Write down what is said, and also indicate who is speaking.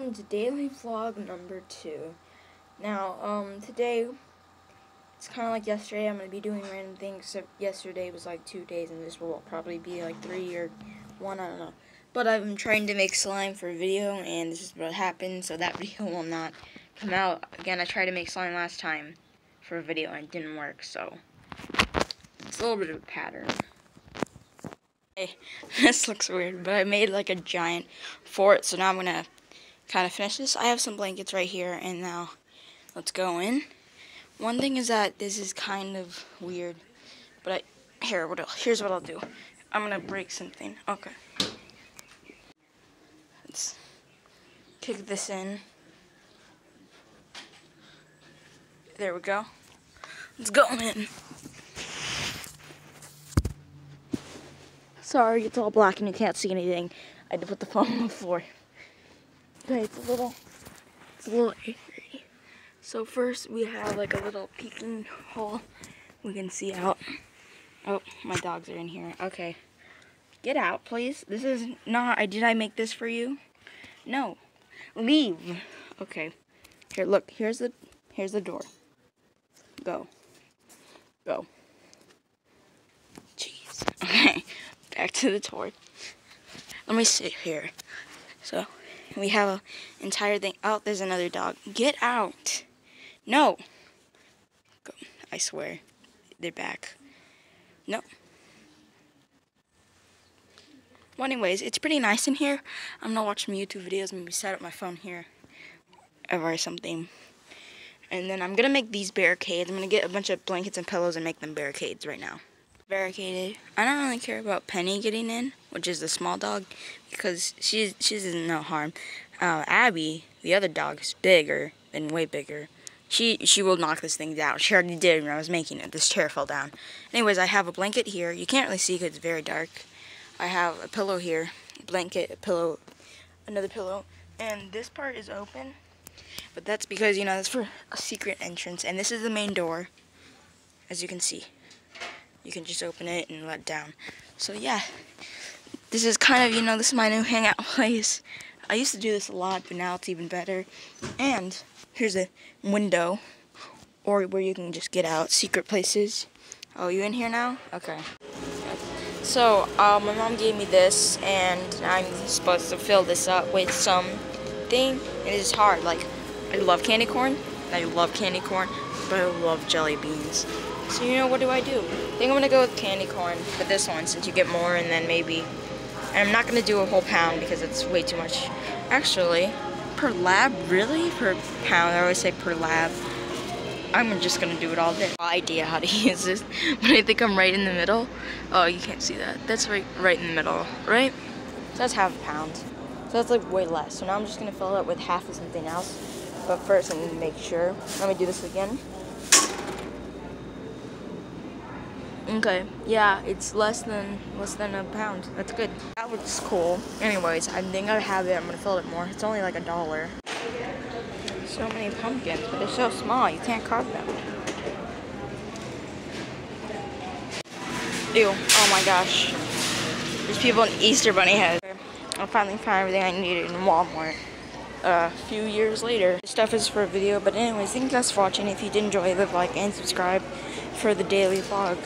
Speaker 1: welcome to daily vlog number two. Now, um, today, it's kind of like yesterday, I'm going to be doing random things, except yesterday was like two days, and this will probably be like three or one, I don't know. But I'm trying to make slime for a video, and this is what happened, so that video will not come out. Again, I tried to make slime last time for a video, and it didn't work, so it's a little bit of a pattern. Hey, this looks weird, but I made like a giant fort, so now I'm to kind of finish this. I have some blankets right here, and now let's go in. One thing is that this is kind of weird, but I, here, what here's what I'll do. I'm gonna break something. Okay. Let's kick this in. There we go. Let's go in. Sorry, it's all black and you can't see anything. I had to put the phone on the floor. Okay, it's a little, it's a little angry. So first we have like a little peeking hole we can see out. Oh, my dogs are in here. Okay. Get out, please. This is not, I did I make this for you? No. Leave. Okay. Here, look, here's the, here's the door. Go. Go. Jeez. Okay. Back to the toy. Let me sit here. So, we have an entire thing. Oh, there's another dog. Get out. No. I swear. They're back. No. Well, anyways, it's pretty nice in here. I'm not watching YouTube videos. Maybe set up my phone here or something. And then I'm to make these barricades. I'm to get a bunch of blankets and pillows and make them barricades right now barricaded. I don't really care about Penny getting in, which is the small dog, because she's she's in no harm. Uh, Abby, the other dog, is bigger and way bigger. She she will knock this thing down. She already did when I was making it. This chair fell down. Anyways, I have a blanket here. You can't really see because it's very dark. I have a pillow here, blanket, a pillow, another pillow, and this part is open. But that's because, you know, that's for a secret entrance. And this is the main door, as you can see you can just open it and let down. So yeah, this is kind of, you know, this is my new hangout place. I used to do this a lot, but now it's even better. And here's a window, or where you can just get out, secret places. Oh, you in here now? Okay. So, uh, my mom gave me this, and I'm supposed to fill this up with some thing. It is hard. Like, I love candy corn. I love candy corn, but I love jelly beans. So you know, what do I do? I think I'm gonna go with candy corn for this one since you get more and then maybe, and I'm not gonna do a whole pound because it's way too much. Actually, per lab, really? Per pound, I always say per lab. I'm just gonna do it all day. No idea how to use this, but I think I'm right in the middle. Oh, you can't see that. That's right, right in the middle, right? So that's half a pound. So that's like way less. So now I'm just gonna fill it up with half of something else. But first, I'm gonna make sure. Let me do this again. Okay, yeah, it's less than less than a pound. That's good. That looks cool. Anyways, I think I have it. I'm gonna fill it more. It's only like a dollar. So many pumpkins, but they're so small. You can't carve them. Ew. Oh my gosh. There's people in Easter Bunny heads. I finally found everything I needed in Walmart. Uh, a few years later. This stuff is for a video, but anyways, thank you guys for watching. If you did enjoy, leave a like and subscribe for the daily vlog.